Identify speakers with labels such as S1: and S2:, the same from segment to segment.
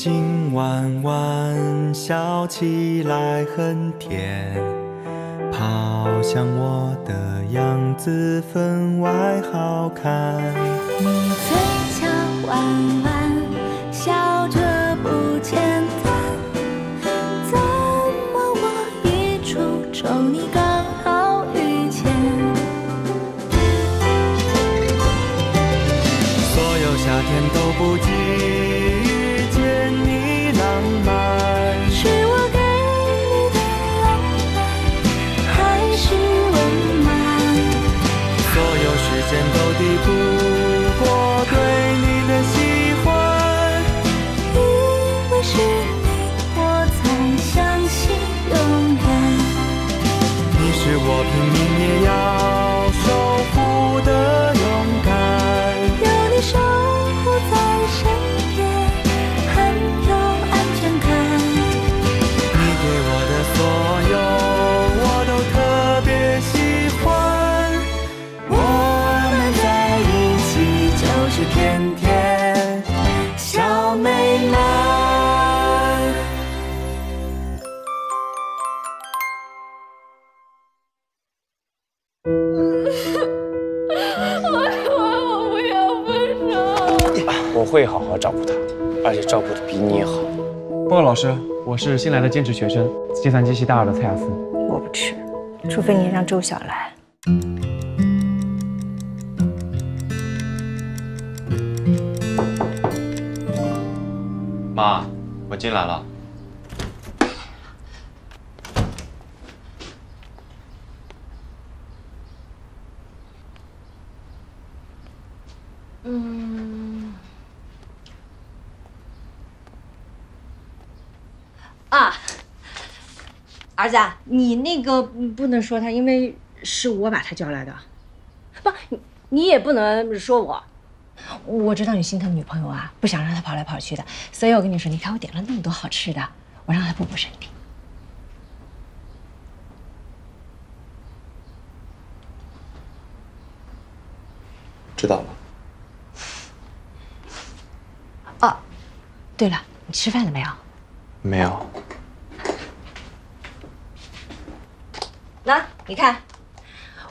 S1: 眼睛弯弯，笑起来很甜，跑向我的样子分外好看。
S2: 你嘴角弯弯，
S3: 会好好照顾他，而且照顾的比你好。
S4: 报告老师，我是新来的兼职学生，计算机系大二的蔡雅思。
S5: 我不吃，除非你让周晓来。
S6: 妈，我进来了。
S5: 啊，儿子，你那个不能说他，因为是我把他叫来的。不，你你也不能说我。我知道你心疼女朋友啊，不想让她跑来跑去的，所以我跟你说，你看我点了那么多好吃的，我让她补补身体。
S6: 知道了。
S5: 哦，对了，你吃饭了没有？
S6: 没有。
S5: 那你看，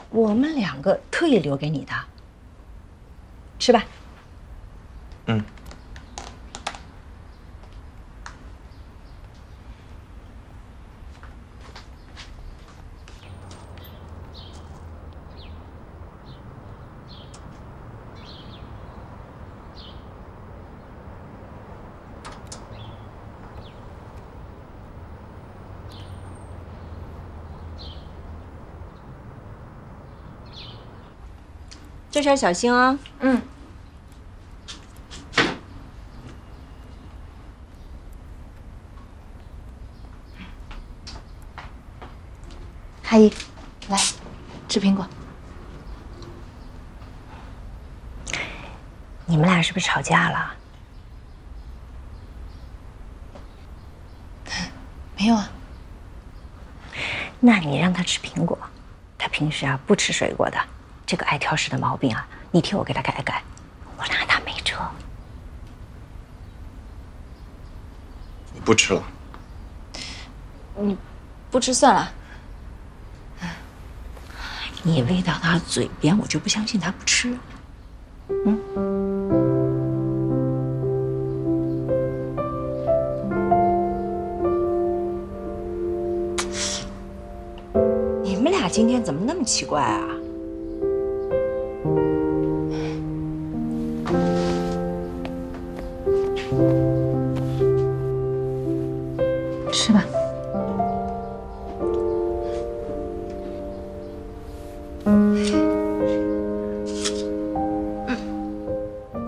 S5: 我们两个特意留给你的，吃吧。这事儿小心啊。嗯。阿姨，来吃苹果。你们俩是不是吵架了？
S7: 没有啊，
S5: 那你让他吃苹果，他平时啊不吃水果的，这个爱挑食的毛病啊，你替我给他改改，我拿他没辙。
S6: 你不吃了？
S7: 你不吃算了。
S5: 你喂到他嘴边，我就不相信他不吃。嗯。你们俩今天怎么那么奇怪啊？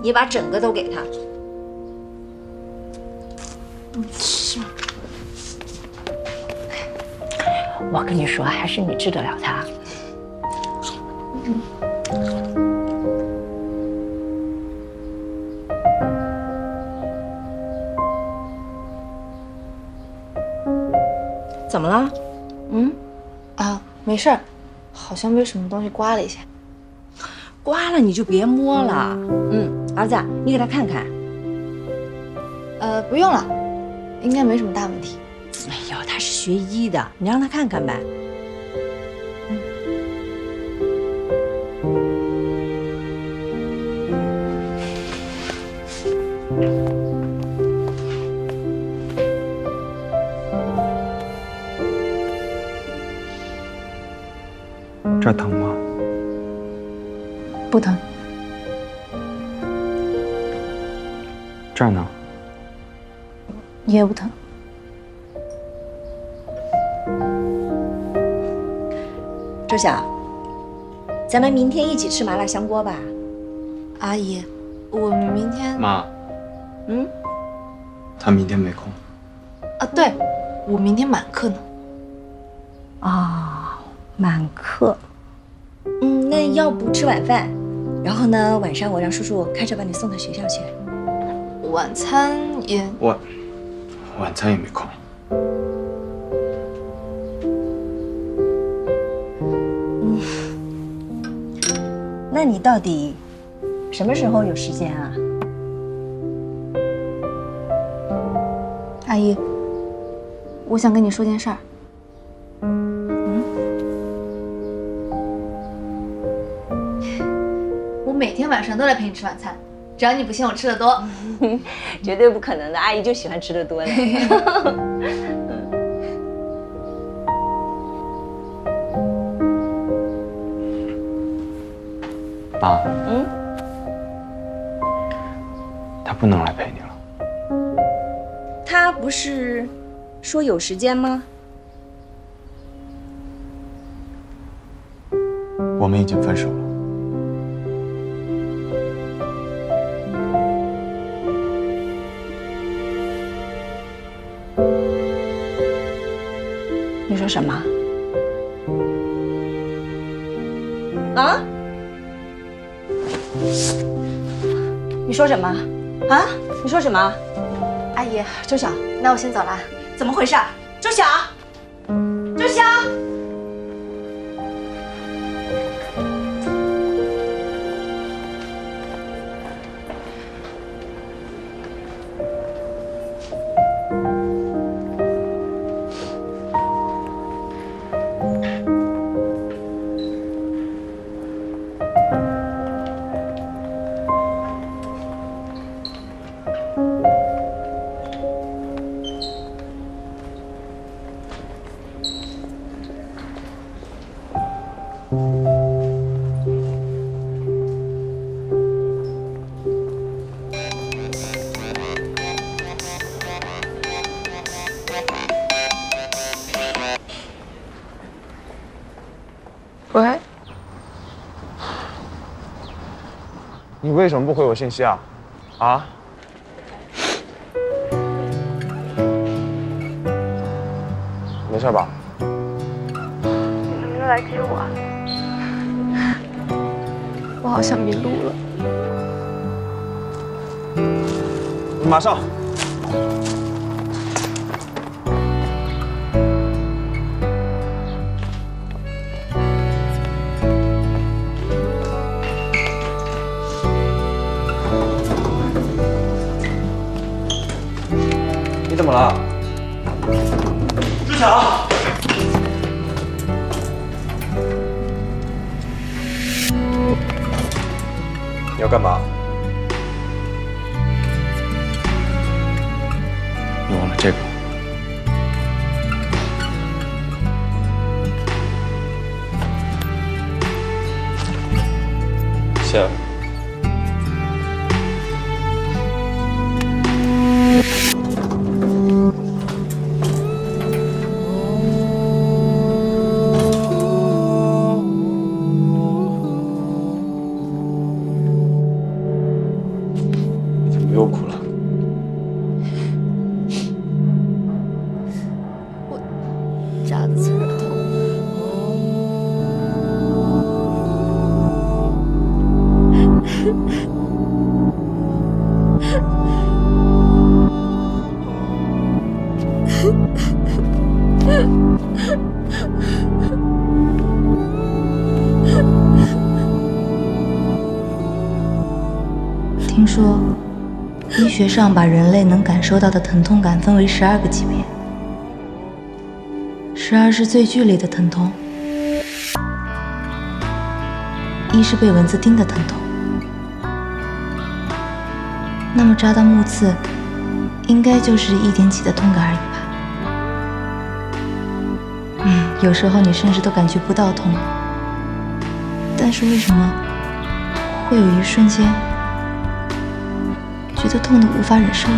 S5: 你把整个都给他。
S7: 是吗？
S5: 我跟你说，还是你治得了他。怎么了？嗯，
S7: 啊，没事儿，好像被什么东西刮了一下。
S5: 刮了你就别摸了。嗯，儿子，你给他看看。
S7: 呃，不用了，应该没什么大问题。
S5: 哎呦，他是学医的，你让他看看呗。
S7: 也不疼。
S5: 周晓，咱们明天一起吃麻辣香锅吧？
S7: 阿姨，我明天
S6: 妈，
S5: 嗯，
S6: 他明天没空。
S7: 啊，对，我明天满课呢。
S5: 哦，满课。嗯，那要不吃晚饭，然后呢，晚上我让叔叔开车把你送到学校去。
S7: 晚餐也
S6: 我晚餐也没空。
S5: 那你到底什么时候有时间啊？
S7: 阿姨，我想跟你说件事儿。我每天晚上都来陪你吃晚餐，只要你不嫌我吃的多。
S5: 绝对不可能的，阿姨就喜欢吃的多的。
S6: 妈，
S5: 嗯，
S6: 他不能来陪你了。
S5: 他不是说有时间吗？
S6: 我们已经分手了。
S5: 什么？啊？你说什么？啊？你说什么？
S7: 阿姨，
S5: 周晓，
S7: 那我先走了。
S5: 怎么回事？周晓，
S4: 你为什么不回我信息啊？啊？没事吧？
S7: 你能不能来接我？我好像迷路了。
S4: 马上。
S8: 谢上把人类能感受到的疼痛感分为十二个级别，十二是最剧烈的疼痛，一是被蚊子叮的疼痛。那么扎到木刺，应该就是一点几的痛感而已吧？嗯，有时候你甚至都感觉不到痛，但是为什么会有一瞬间觉得痛的无法忍受了？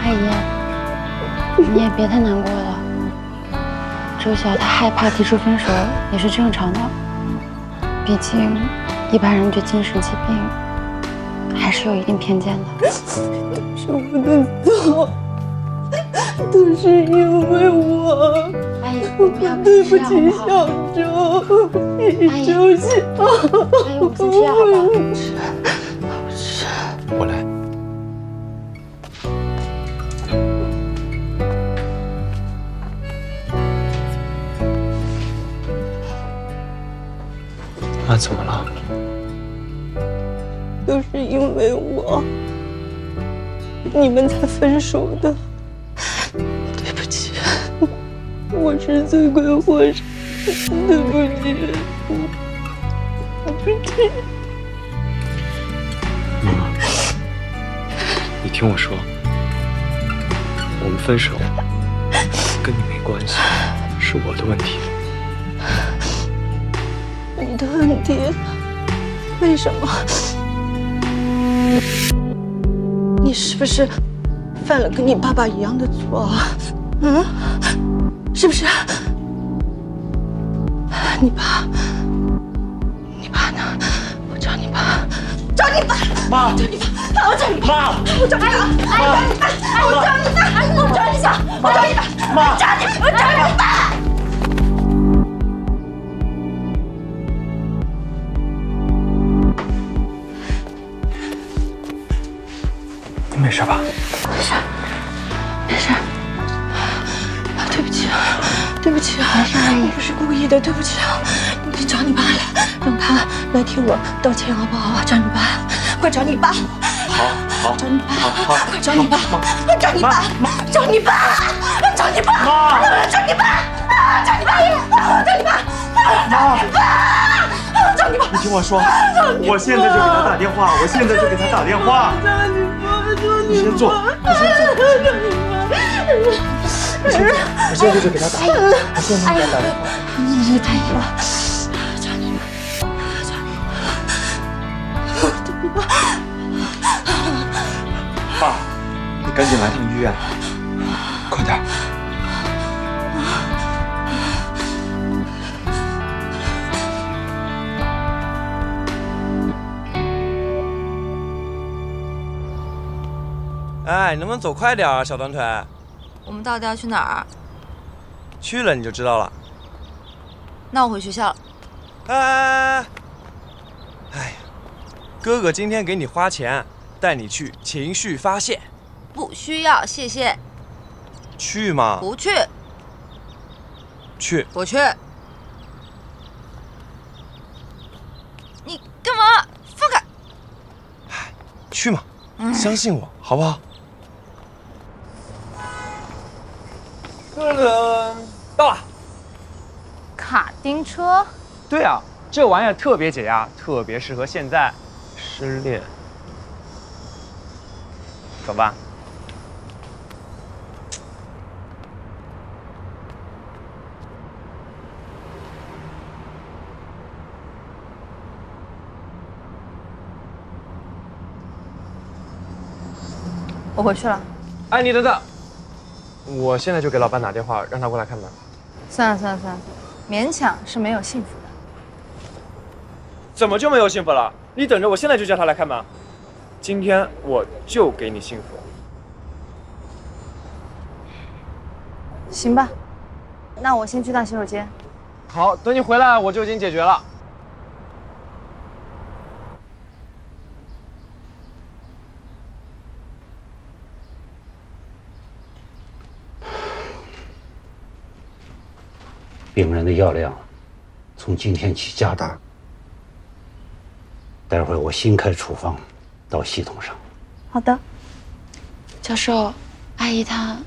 S9: 阿姨，你也别太难过了。周晓他害怕提出分手也是正常的，毕竟一般人对精神疾病还是有一定偏见的。
S2: 是我的错，都是因为我。
S9: 阿姨，
S2: 我
S9: 不要
S2: 对不起小周，你周晓。
S9: 阿姨，我们先吃药
S2: 你们才分手的。对不起，我是罪魁祸首，对不起，对不起。
S6: 妈妈，你听我说，我们分手跟你没关系，是我的问题。
S2: 你的问题，为什么？你是不是犯了跟你爸爸一样的错啊？嗯，是不是？你爸，你爸呢？我找你爸，找你爸！
S10: 妈，
S2: 找你爸！我找你爸！
S10: 妈，
S2: 我找你爸！我找你爸！我找你爸！我找你爸！我找你爸！
S10: 妈
S2: 我找你！我找你爸！
S6: 没事吧？
S2: 没事，没事。对不起啊，对不起啊，我不是故意的，对不起啊。你去找你爸来，让他来替我道歉好不好？找你爸，快找你爸。
S6: 好，好，
S2: 找你爸，
S6: 好，好，
S2: 快找你爸，快找你爸，找你爸，找你爸，
S10: 妈，
S2: 找你爸，找你爸，找你爸，找你爸，找你爸。
S10: 你听我说，我现在就给他打电话，我现在就给他打电话。
S2: 你，
S10: 先坐，你先坐，
S2: 你。
S10: 先坐，我现在就给他打，我现在就给他打电话。
S2: 你是太了，爸，你
S6: 赶紧来趟医院，快点。
S11: 哎，你能不能走快点啊，小短腿？
S12: 我们到底要去哪儿？
S11: 去了你就知道了。
S12: 那我回学校了。
S11: 哎哎哎！哎呀，哥哥今天给你花钱，带你去情绪发泄，
S12: 不需要，谢谢。
S11: 去吗？
S12: 不去，
S11: 去。
S12: 不去。你干嘛？放开！
S11: 去嘛，相信我，好不好？
S10: 噔噔，到了。
S7: 卡丁车，
S4: 对啊，这玩意儿特别解压，特别适合现在失恋。走吧。
S7: 我回去了。
S4: 哎，你等等，我现在就给老板打电话，让他过来看门。
S7: 算了算了算了，勉强是没有幸福的。
S4: 怎么就没有幸福了？你等着，我现在就叫他来开门。今天我就给你幸福。
S7: 行吧，那我先去趟洗手间。
S4: 好，等你回来我就已经解决了。
S13: 的药量从今天起加大，待会儿我新开处方到系统上。
S9: 好的，教授，阿姨她，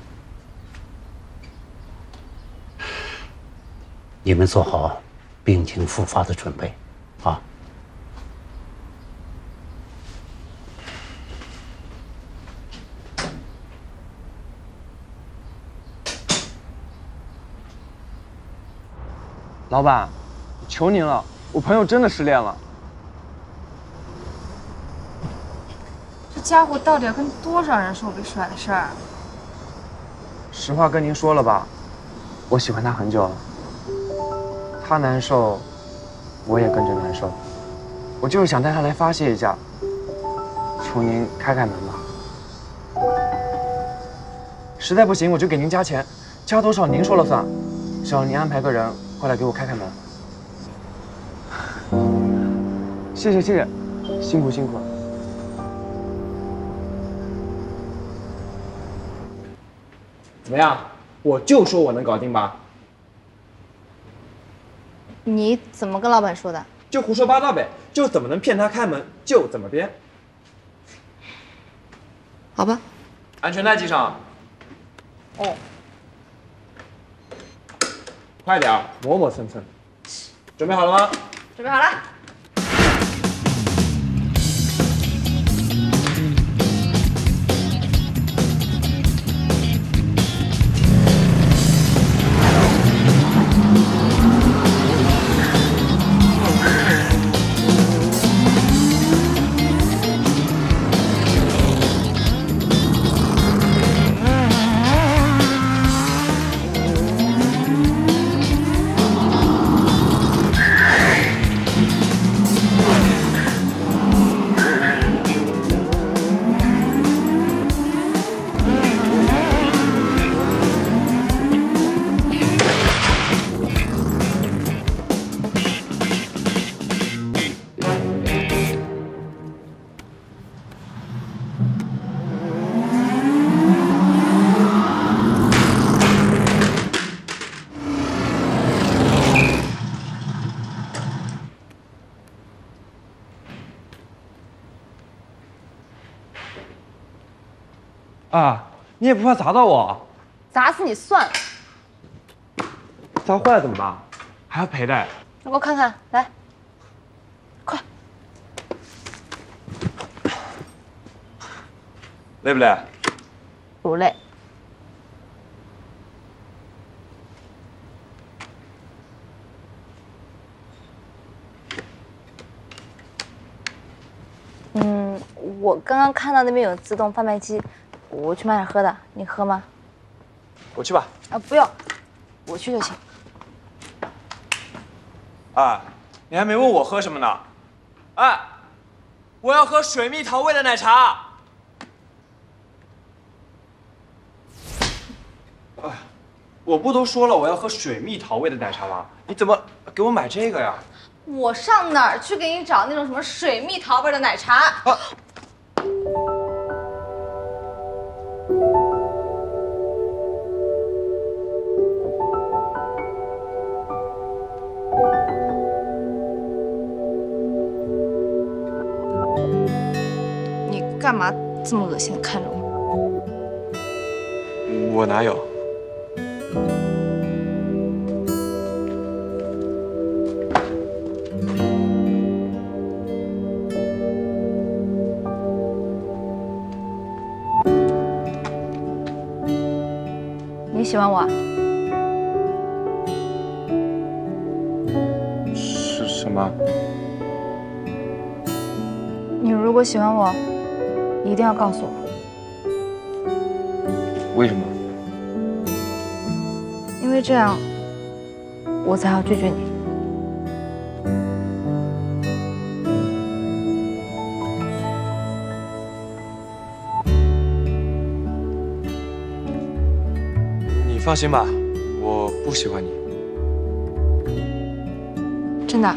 S13: 你们做好病情复发的准备，啊。
S4: 老板，求您了，我朋友真的失恋了。
S7: 这家伙到底要跟多少人说我被甩的事儿？
S4: 实话跟您说了吧，我喜欢他很久了。他难受，我也跟着难受。我就是想带他来发泄一下，求您开开门吧。实在不行，我就给您加钱，加多少您说了算。只要您安排个人过来给我开开门。谢谢谢谢，辛苦辛苦了。怎么样？我就说我能搞定吧，
S7: 你怎么跟老板说的？
S4: 就胡说八道呗，就怎么能骗他开门就怎么编。
S7: 好吧。
S4: 安全带系上。
S7: 哦。
S4: 快点，磨磨蹭蹭。准备好了吗？
S7: 准备好了。
S4: 也不怕砸到我？
S7: 砸死你算了。
S4: 砸坏了怎么办？还要赔的。
S7: 给我看看，来，快。
S4: 累不累？
S7: 不累。嗯，我刚刚看到那边有自动贩卖机，我去买点喝的，你喝吗？
S4: 我去吧。
S7: 啊，不用，我去就行。
S4: 哎，你还没问我喝什么呢？哎，我要喝水蜜桃味的奶茶。哎，我不都说了我要喝水蜜桃味的奶茶吗？你怎么给我买这个呀？
S7: 我上哪儿去给你找那种什么水蜜桃味的奶茶？你干嘛这么恶心的看着我？
S4: 我哪有？
S7: 你喜欢我啊？
S4: 是什么？
S7: 你如果喜欢我，一定要告诉我。
S4: 为什么？
S7: 因为这样，我才好拒绝你。
S4: 你放心吧，
S11: 我不喜欢你。
S7: 真的？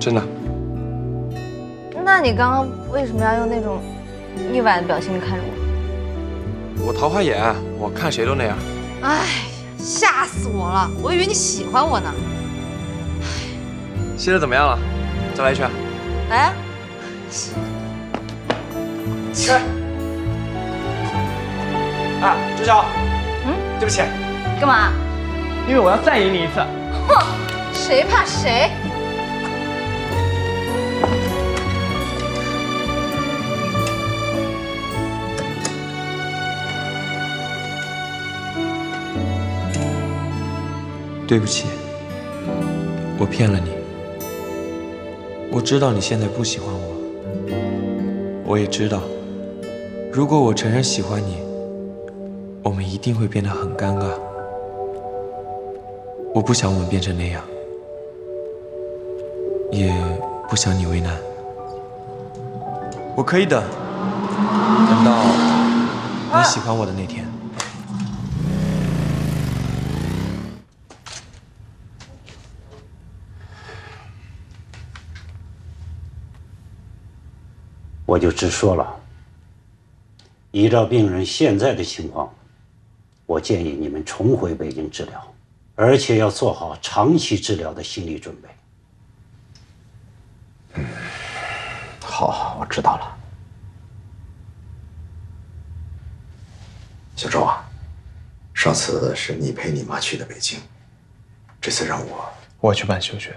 S11: 真的。
S7: 那你刚刚为什么要用那种腻歪的表情看着我？
S11: 我桃花眼，我看谁都那样。
S7: 哎呀，吓死我了！我以为你喜欢我呢。
S11: 现在怎么样了？再来一圈。
S7: 来啊！
S11: 开。啊，周晓。
S7: 嗯，
S11: 对不起。
S7: 干嘛？
S11: 因为我要再赢你一次。
S7: 哼，谁怕谁？
S11: 对不起，我骗了你。我知道你现在不喜欢我，我也知道，如果我承认喜欢你，我们一定会变得很尴尬。我不想我们变成那样，也不想你为难。我可以等，等到你喜欢我的那天。
S13: 我就直说了，依照病人现在的情况，我建议你们重回北京治疗，而且要做好长期治疗的心理准备。
S10: 嗯，好，我知道了。小周啊，上次是你陪你妈去的北京，这次让我
S11: 我去办休学。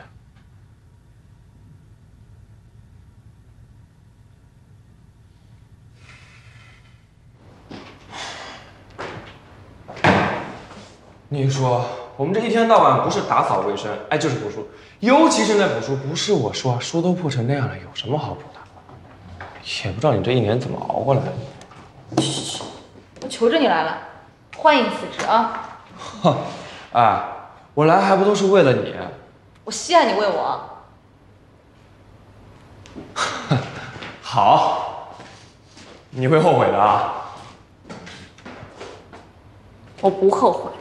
S11: 你说，我们这一天到晚不是打扫卫生，哎，就是补书，尤其是那补书，不是我说，书都破成那样了，有什么好补的？也不知道你这一年怎么熬过来的。
S7: 我求着你来了，欢迎辞职啊！
S11: 哼，哎，我来还不都是为了你？
S7: 我稀罕你为我。
S11: 好，你会后悔的啊！
S7: 我不后悔。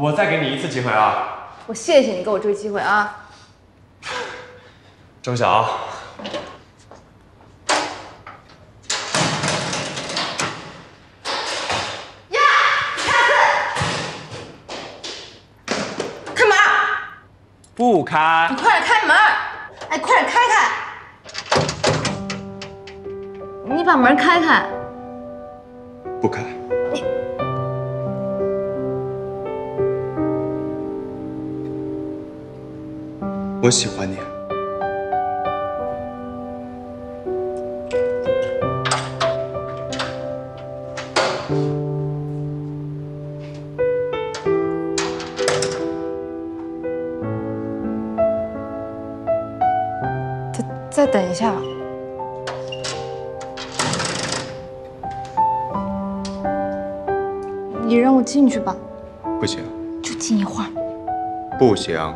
S11: 我再给你一次机会啊！
S7: 我谢谢你给我这个机会啊！
S11: 周晓，
S7: 呀，开门！
S11: 不开！
S7: 你快点开门！哎，快点开开！你把门开开！
S11: 不开。我喜欢你。
S7: 再再等一下。你让我进去吧。
S10: 不行。
S7: 就进一会儿。
S10: 不行。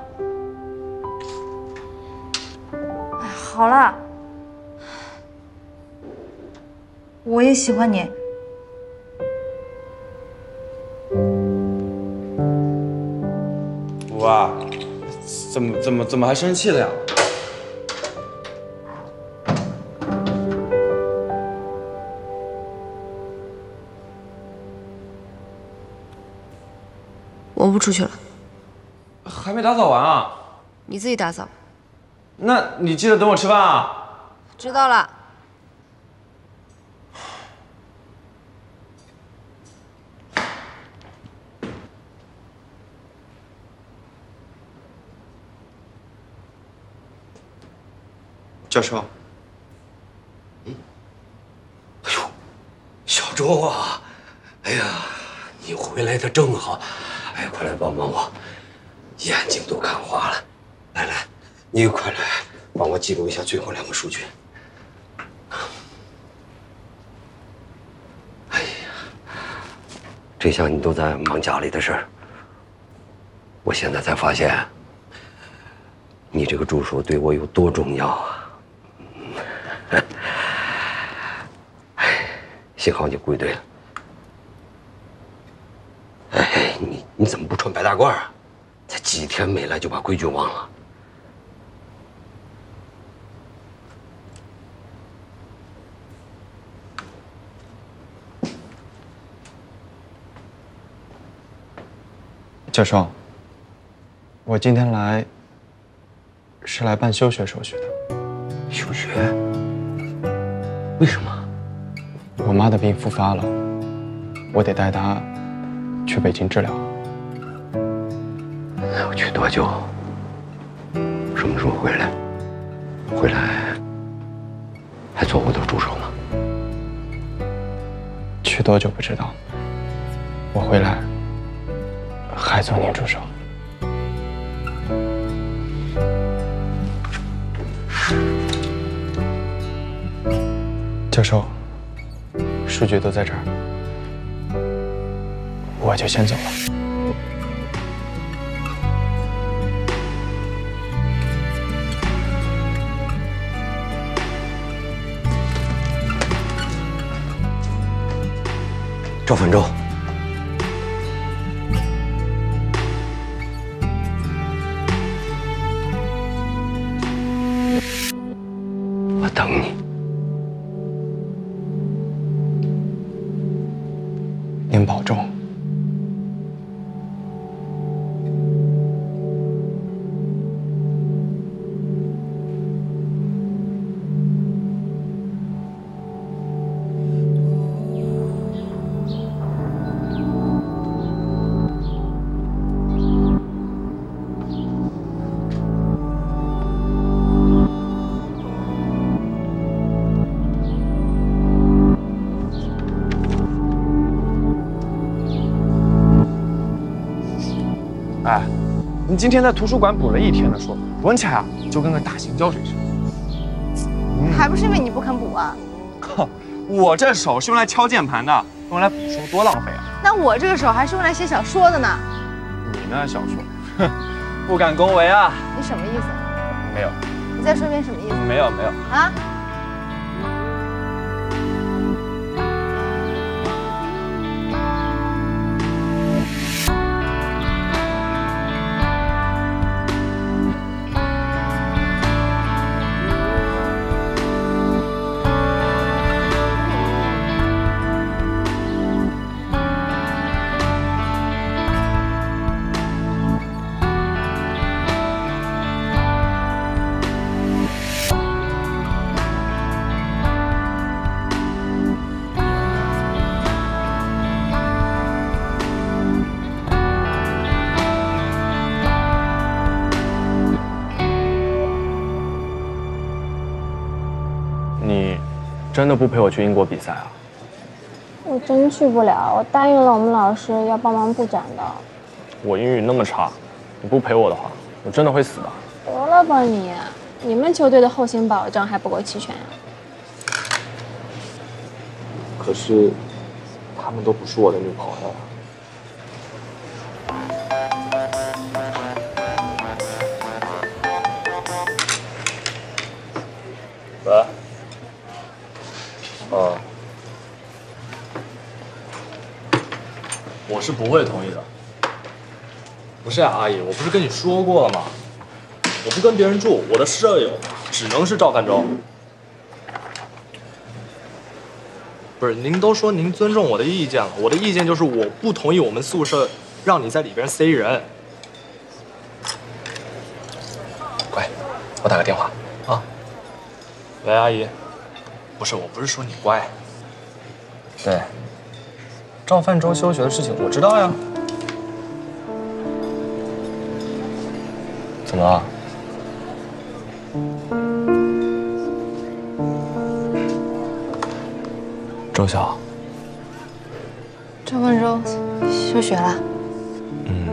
S7: 好了，我也喜欢你。
S11: 哇，怎么怎么怎么还生气了呀？
S7: 我不出去了。
S11: 还没打扫完啊？
S7: 你自己打扫。
S11: 那你记得等我吃饭啊！
S7: 知道了。
S11: 教授。
S13: 哎呦，小周啊！哎呀，你回来的正好，哎，快来帮帮我，眼睛都看花了。来来。你快来帮我记录一下最后两个数据。哎呀，这下你都在忙家里的事儿，我现在才发现，你这个助手对我有多重要啊！哎，幸好你归队了。哎你你怎么不穿白大褂啊？才几天没来就把规矩忘了？
S4: 教授，我今天来是来办休学手续的。
S13: 休学？为什么？
S4: 我妈的病复发了，我得带她去北京治疗。
S13: 要去多久？什么时候回来？回来还做我的助手吗？
S4: 去多久不知道。我回来还做您助手。教授，数据都在这儿，我就先走了。
S13: 赵凡舟，
S4: 今天在图书馆补了一天的书，闻起来啊就跟个大型胶水似的。
S7: 还不是因为你不肯补啊？
S4: 哼，我这手是用来敲键盘的，用来补书多浪费啊！
S7: 那我这个手还是用来写小说的呢。
S4: 你那小说，哼，不敢恭维啊。
S7: 你什么意思？
S4: 没有，
S7: 你再说一遍什么意思？
S4: 没有，没有。
S7: 啊？
S4: 真的不陪我去英国比赛啊？
S14: 我真去不了，我答应了我们老师要帮忙布展的。
S4: 我英语那么差，你不陪我的话，我真的会死的。
S14: 得了吧你，你们球队的后勤保障还不够齐全呀、
S4: 可是，他们都不是我的女朋友。
S15: 是不会同意的。不是呀、阿姨，我不是跟你说过了吗？我不跟别人住，我的舍友只能是赵范舟。不是，您都说您尊重我的意见了，我的意见就是我不同意我们宿舍让你在里边塞人。
S6: 乖，我打个电话啊。
S15: 喂，阿姨，不是，我不是说你乖。
S6: 对，赵范舟休学的事情我知道呀。怎么了？
S15: 周晓，
S9: 赵范舟休学了。
S15: 嗯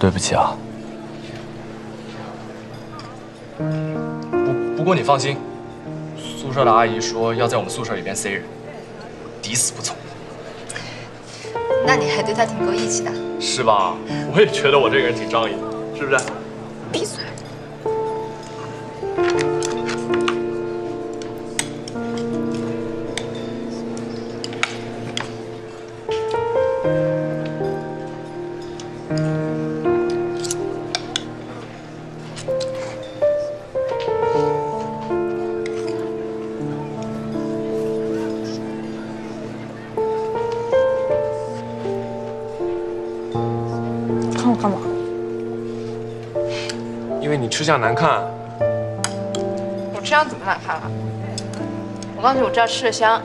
S15: 对不起啊。不不过你放心，宿舍的阿姨说要在我们宿舍里边塞人，抵死不从，
S9: 那你还对他挺够义气的。
S15: 是吧？我也觉得我这个人挺仗义的，是不是？
S9: 闭嘴！
S4: 因为你吃相难看。
S7: 我吃相怎么难看了？我告诉你，我这样吃的香，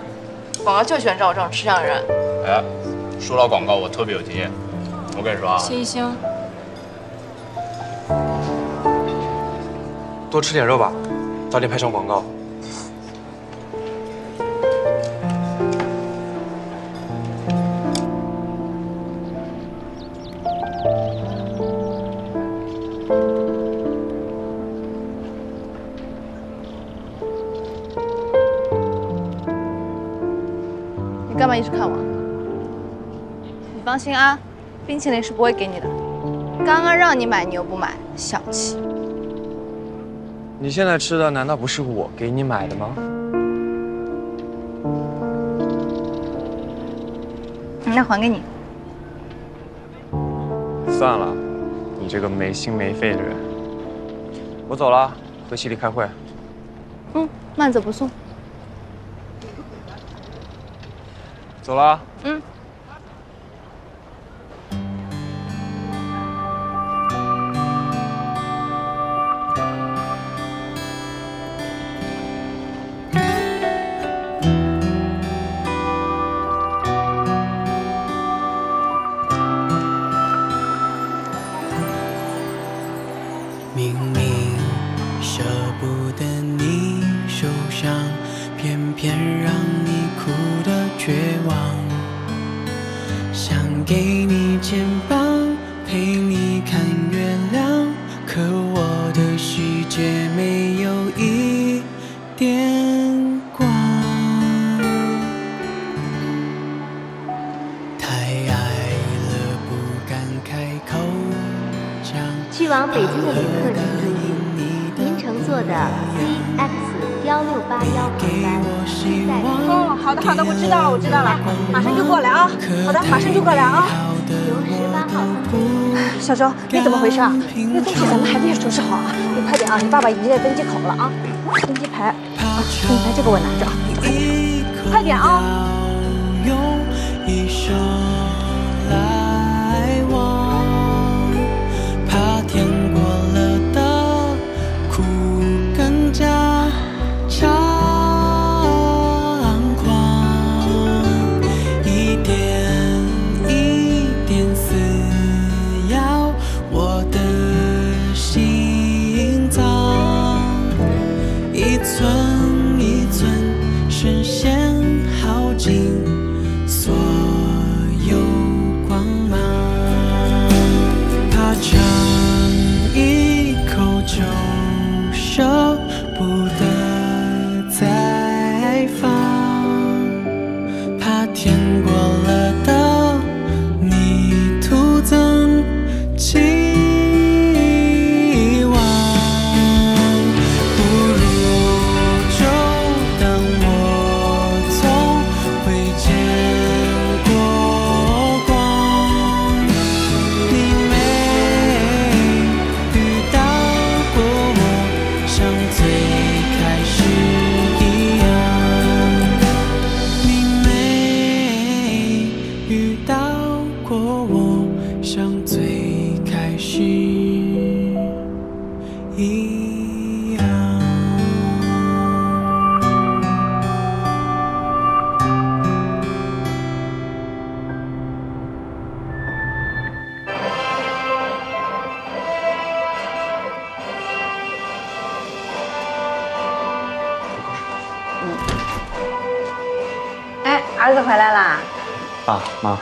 S7: 广告就喜欢找我这种吃相的人。
S15: 哎，说到广告，我特别有经验。我跟你说啊，
S7: 谢一星，
S4: 多吃点肉吧，早点拍上广告。
S7: 放心啊，冰淇淋是不会给你的。刚刚让你买，你又不买，小气。
S4: 你现在吃的难道不是我给你买的吗？
S7: 那还给你。
S4: 算了，你这个没心没肺的人。我走了，回系里开会。
S7: 嗯，慢走不送。
S4: 走了。
S7: 嗯。
S16: 周，你怎么回事啊？那东西咱们还没有收拾好啊！你快点啊！你爸爸已经在登机口了啊！登机牌，啊，登机牌这个我拿着啊，你快点，快点啊！哎，儿子回来啦！
S6: 爸妈，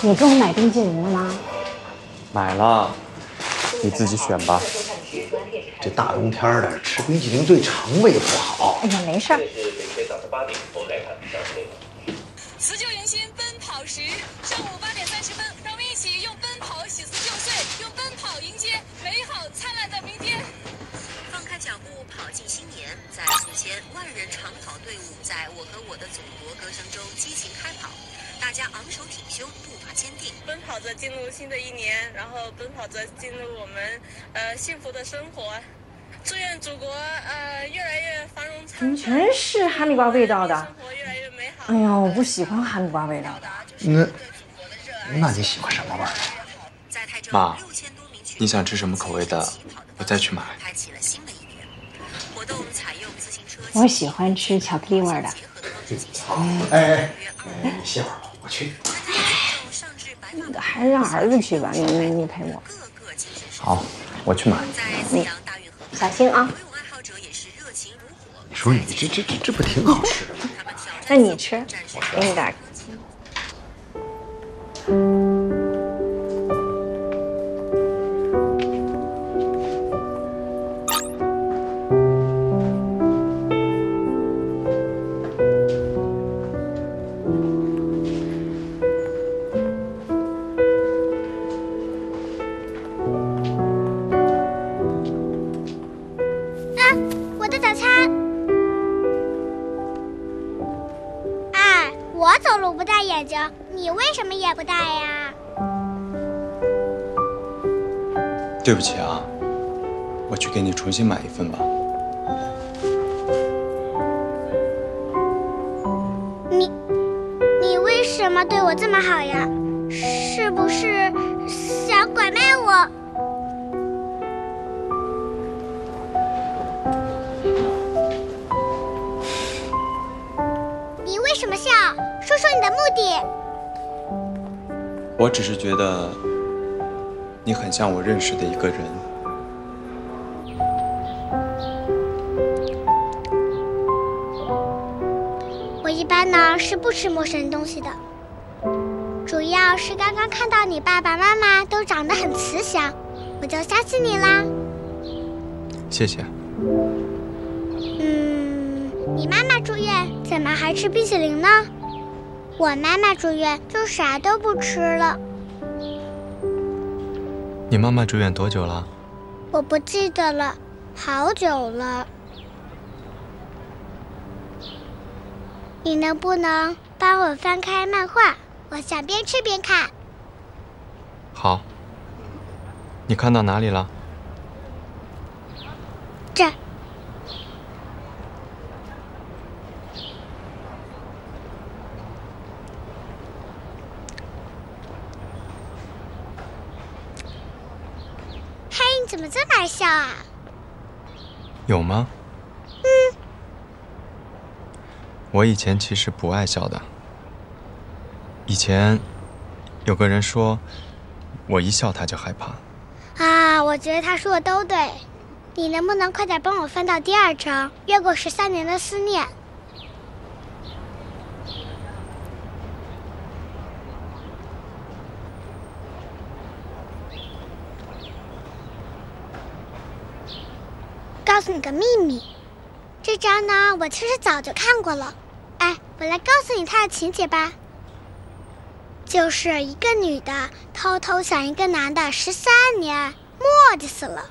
S16: 你给我买冰激凌了吗？
S6: 买了，你自己选吧。
S10: 这大冬天的吃冰淇淋对肠胃不好。
S16: 哎呀，没事儿。
S17: 跑着进入新的一年，然后奔跑着进入我们呃幸福的生活。祝愿祖国呃越来越繁荣
S16: 昌盛全是哈密瓜味道的？生活越来越美好哎呀，我不喜欢哈密瓜味道的。
S10: 那那你喜欢什么味儿的？
S6: 妈，你想吃什么口味的，我再去买。
S18: 我喜欢吃巧克力味儿的。
S10: 哎哎哎，歇会儿吧，我去。
S18: 那个还是让儿子去吧，你你你陪我。
S10: 好，我去买。
S18: 你小心啊。
S10: 你说你这这这这不挺好吃的吗？
S18: 那你吃，给你点
S6: 对不起啊，我去给你重新买一份吧。
S19: 你，你为什么对我这么好呀？是不是想拐卖我？你为什么笑？说说你的目的。
S6: 我只是觉得你很像我认识的一个人。
S19: 我一般呢是不吃陌生人东西的，主要是刚刚看到你爸爸妈妈都长得很慈祥，我就相信你啦。
S6: 谢谢。
S19: 嗯，你妈妈住院怎么还吃冰淇淋呢？我妈妈住院就啥都不吃了，
S6: 你妈妈住院多久了？
S19: 我不记得了，好久了。你能不能帮我翻开漫画？我想边吃边看。
S6: 好。你看到哪里了？
S19: 这怎么这么爱笑啊？
S6: 有吗？
S19: 嗯，
S6: 我以前其实不爱笑的。以前有个人说，我一笑他就害怕。
S19: 啊，我觉得他说的都对。你能不能快点帮我翻到第二章？越过十三年的思念。你个秘密，这章呢，我其实早就看过了。哎，我来告诉你它的情节吧。就是一个女的偷偷想一个男的十三年，磨叽死了。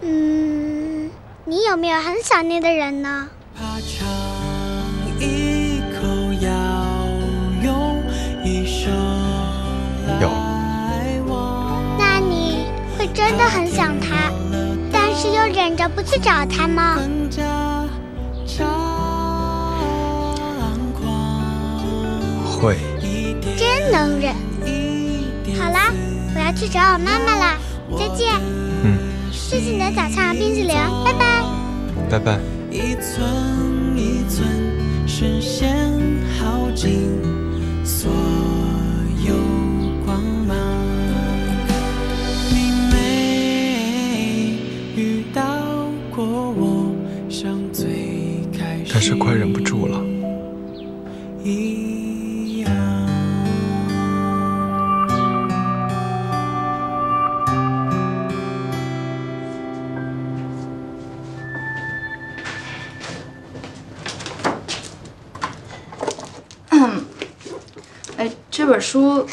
S19: 嗯，你有没有很想念的人呢？
S6: 有。
S19: 那你会真的很想他，但是又忍着不去找他吗？
S6: 会。
S19: 真能忍。好啦，我要去找我妈妈啦，再见。
S6: 嗯。
S19: 谢谢你的早餐和冰淇淋，拜拜。
S6: 拜拜。
S16: 一寸一寸视线耗尽
S6: 是快忍不住了。
S16: 一样。
S7: 哎，这本书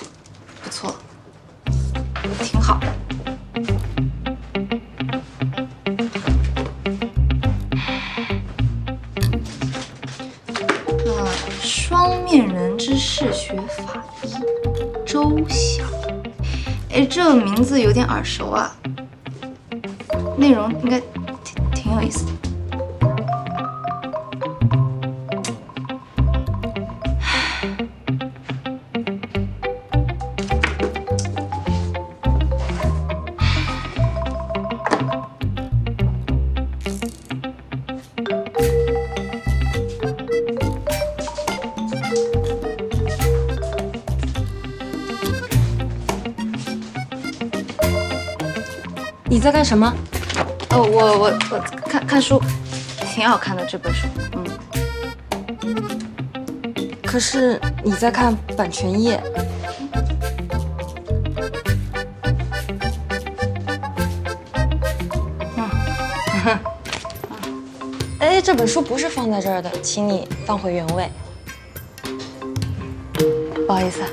S7: 名字有点耳熟啊，内容应该
S12: 干什么？
S7: 哦，我我我看看书，挺好看的这本书。嗯，
S12: 可是你在看版权页。嗯，哎，这本书不是放在这儿的，请你放回原位。
S7: 不好意思啊。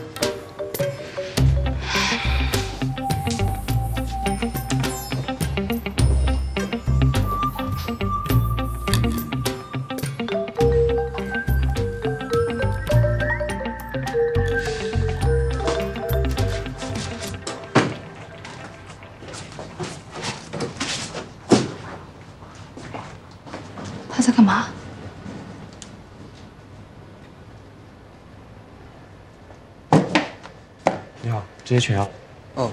S11: 你好，这些全要。
S20: 哦，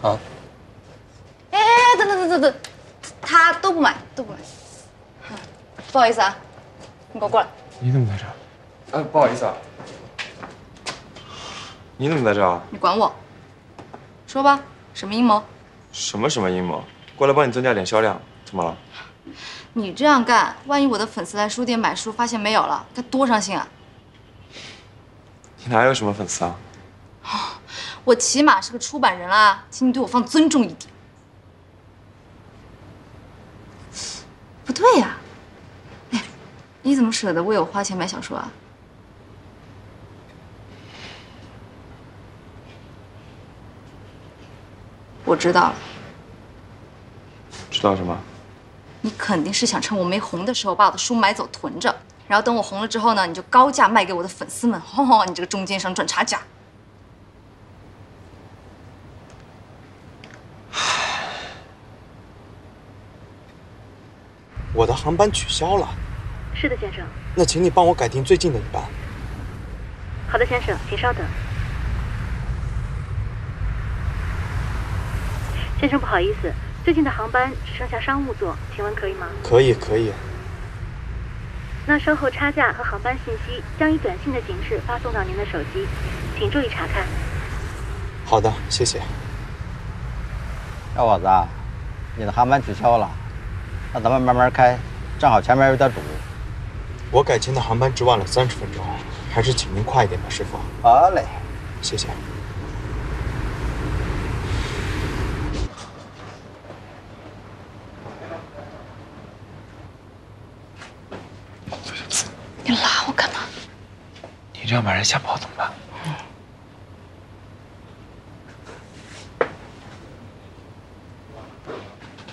S20: 好。
S7: 哎，等等等等等，他都不买，都不买。嗯不好意思啊，你给我过来。
S11: 你怎么在这儿？呃，不好意思啊。你怎么在这儿啊？
S7: 你管我？说吧，什么阴谋？
S11: 什么什么阴谋？过来帮你增加点销量，怎么了？
S7: 你这样干，万一我的粉丝来书店买书，发现没有了，该多伤心啊！
S11: 你哪有什么粉丝啊？
S7: 我起码是个出版人啦，请你对我放尊重一点。不对呀、哎，你怎么舍得为我花钱买小说啊？我知道了，
S11: 知道什么？
S7: 你肯定是想趁我没红的时候把我的书买走囤着，然后等我红了之后呢，你就高价卖给我的粉丝们。吼吼，你这个中间商赚差价！
S6: 航班取消了，
S21: 是的，先生。
S6: 那请你帮我改订最近的一班。
S21: 好的，先生，请稍等。先生，不好意思，最近的航班只剩下商务座，请问可以吗？
S6: 可以，可以。
S21: 那稍后差价和航班信息将以短信的形式发送到您的手机，请注意查看。
S6: 好的，谢谢。
S22: 小伙子，你的航班取消了，那咱们慢慢开，正好前面有点堵。
S6: 我改签的航班只晚了三十分钟，还是请您快一点吧，师傅。
S22: 好嘞，
S6: 谢谢。
S7: 你拉我干嘛？
S11: 你这样把人吓跑怎么办？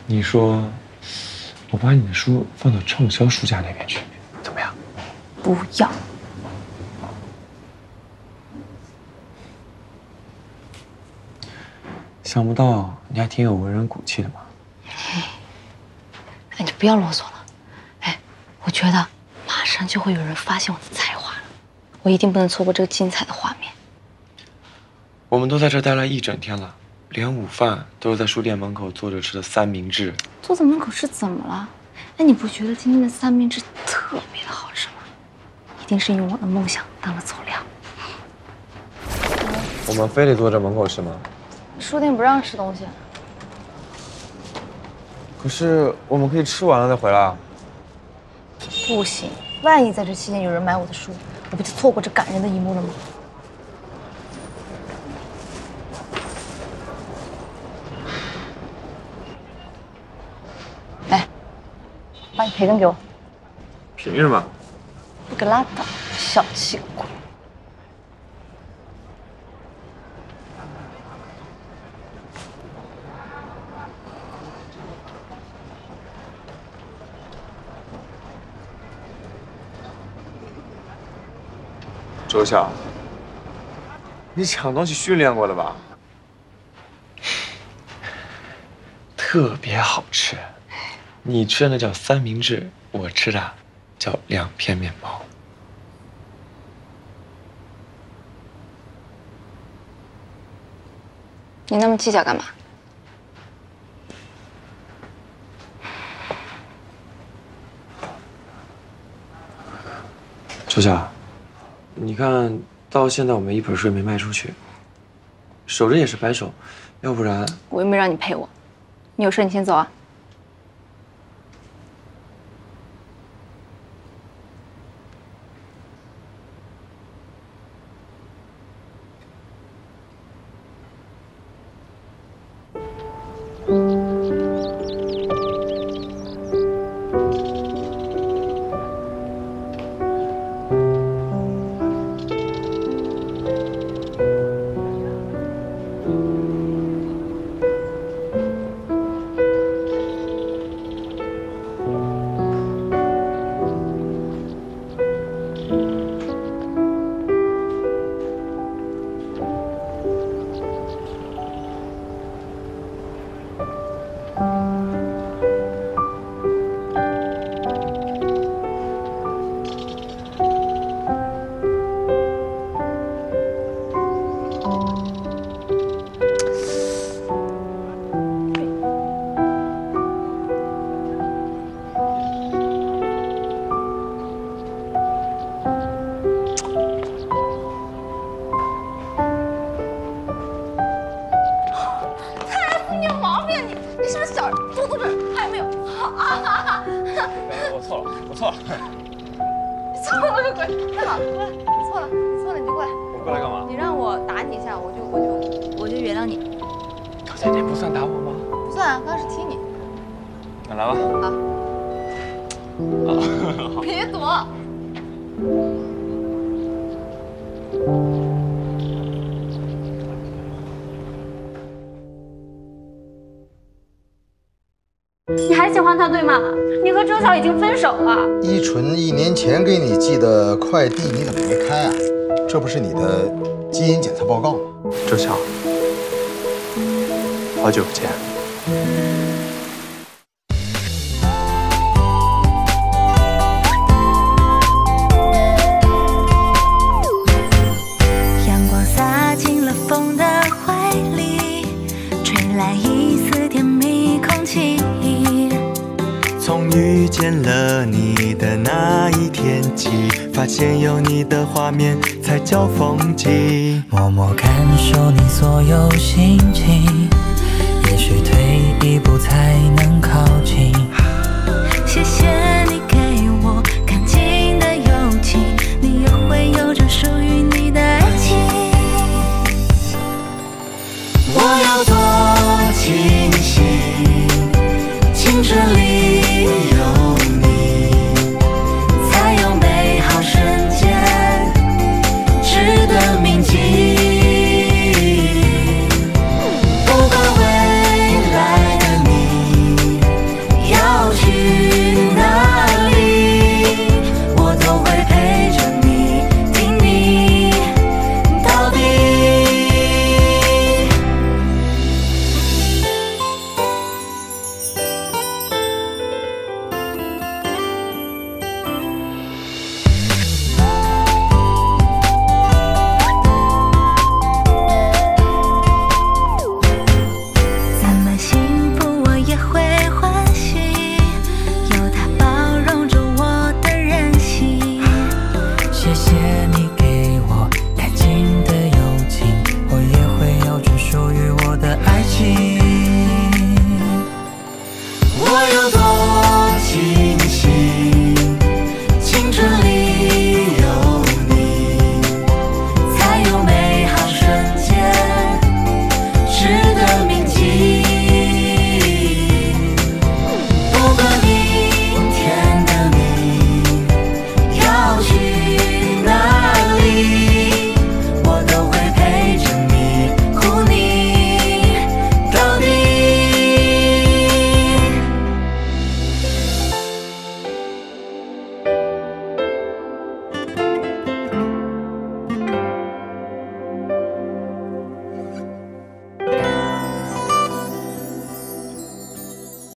S11: 你说，我把你的书放到畅销书架那边去，怎么样？
S7: 不要。
S11: 想不到你还挺有文人骨气的嘛。
S7: 哎，你不要啰嗦了。哎，我觉得马上就会有人发现我的才华了，我一定不能错过这个精彩的画面。
S11: 我们都在这儿待了一整天了，连午饭都是在书店门口坐着吃的三明治。
S7: 坐在门口是怎么了？哎，你不觉得今天的三明治特别的好吃吗？一定是用我的梦想当了佐料。
S11: 我们非得坐这门口吃吗？
S7: 书店不让吃东西。
S11: 可是我们可以吃完了再回来啊。
S7: 不行，万一在这期间有人买我的书，我不就错过这感人的一幕了吗？你培根给我。
S11: 凭什么？
S7: 不给拉倒，小气鬼！
S11: 周晓，你抢东西训练过了吧？特别好吃，你吃的那叫三明治，我吃的叫两片面包。
S7: 你那么计较干嘛？
S11: 秋晓，你看到现在我们一本书也没卖出去，守着也是白守，要不然
S7: 我又没让你陪我。
S14: 你有事你先走啊。
S7: 滚！站好，你错了，你错了你就过来。
S4: 我过来干嘛？
S7: 你让我打你一下，我就我就我就原谅你。
S4: 刚才那不算打我吗？
S7: 不算啊，刚刚是踢你。
S4: 那来吧。
S7: 好。
S4: 好。
S7: 别躲。
S14: 欢他对吗？你和周晓已经分手了。
S22: 依纯一年前给你寄的快递你怎么没开啊？这不是你的基因检测报告吗？
S2: 周晓，好久不见。
S1: 发现有你的画面才叫风景。默默感受你所有心情，也许退一步才能靠。